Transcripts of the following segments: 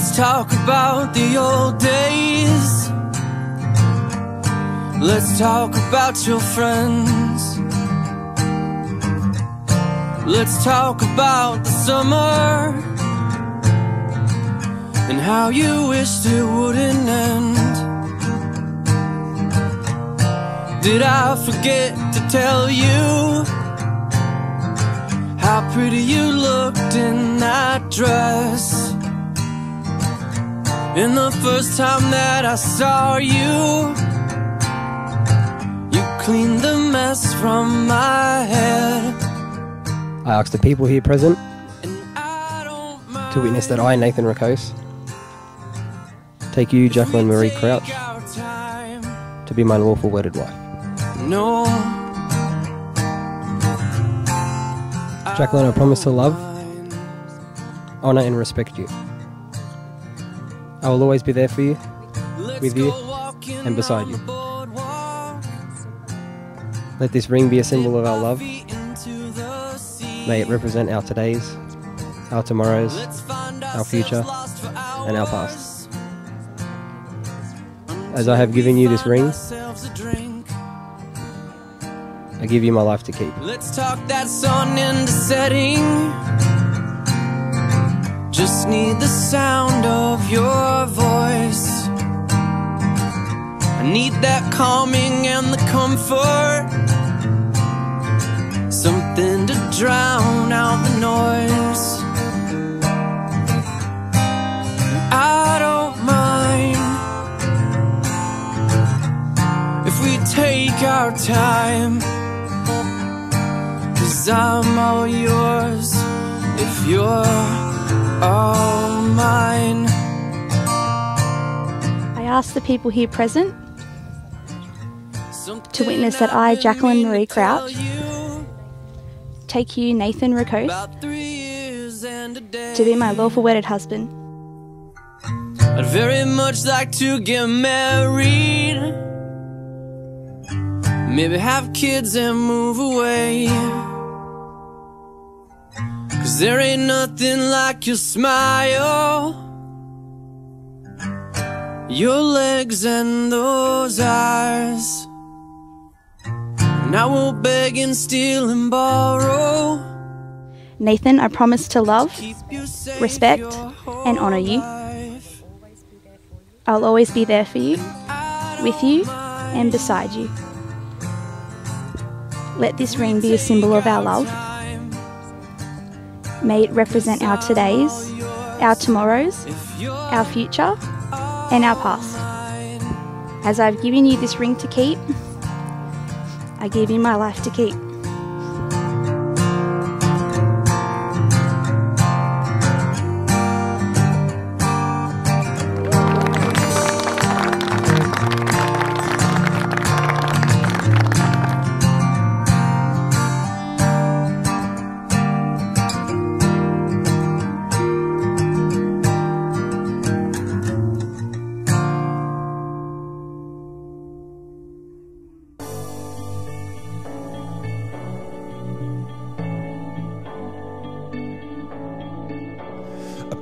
Let's talk about the old days. Let's talk about your friends. Let's talk about the summer and how you wished it wouldn't end. Did I forget to tell you how pretty you looked in that dress? And the first time that I saw you, you cleaned the mess from my head. I ask the people here present And I don't mind to witness that I, Nathan Rakos, take you, Jacalyn Marie Crouch, to be my lawful wedded wife. No. Jacalyn, I promise to love, honour, and respect you. I will always be there for you, with you, and beside you. Let this ring be a symbol of our love. May it represent our todays, our tomorrows, our future, and our past. As I have given you this ring, I give you my life to keep. Let's talk that sun into setting. Just need the sound of your voice. I need that calming and the comfort. Something to drown out the noise. I don't mind if we take our time. Cause I'm all yours if you're all mine. I ask the people here present to witness that I, Jacalyn Marie Crouch, take you, Nathan Rakos, to be my lawful wedded husband. I'd very much like to get married. Maybe have kids and move away. Cause there ain't nothing like your smile. Your legs and those eyes. And I will beg and steal and borrow. Nathan, I promise to love, safe respect, and honour you. life. I'll always be there for you, with you, and beside you. Let this ring be a symbol of our love. May it represent our todays, our tomorrows, our future, and our past. As I've given you this ring to keep, I give you my life to keep.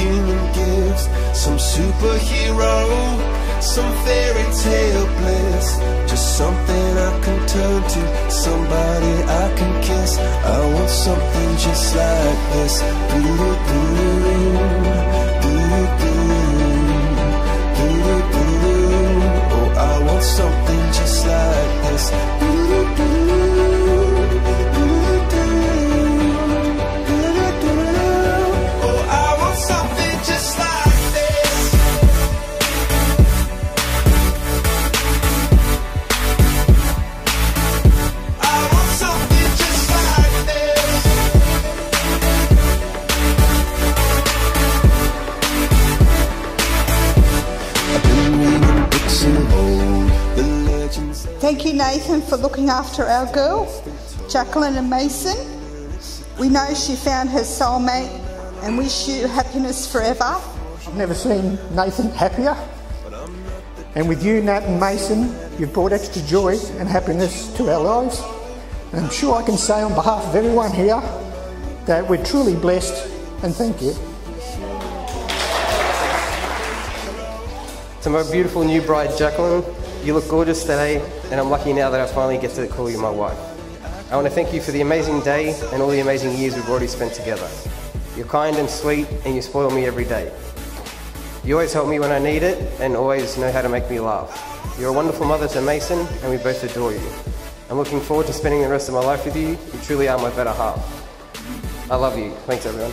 superhuman gifts, some superhero, some fairy tale bliss. Just something I can turn to, somebody I can kiss. I want something just like this. Doo-doo-doo, doo-doo-doo. Nathan for looking after our girl, Jacalyn and Mason. We know she found her soulmate and wish you happiness forever. I've never seen Nathan happier. And with you, Nat and Mason, you've brought extra joy and happiness to our lives. And I'm sure I can say on behalf of everyone here that we're truly blessed and thank you. To my beautiful new bride, Jacalyn, you look gorgeous today, and I'm lucky now that I finally get to call you my wife. I want to thank you for the amazing day and all the amazing years we've already spent together. You're kind and sweet, and you spoil me every day. You always help me when I need it, and always know how to make me laugh. You're a wonderful mother to Mason, and we both adore you. I'm looking forward to spending the rest of my life with you. You truly are my better half. I love you. Thanks, everyone.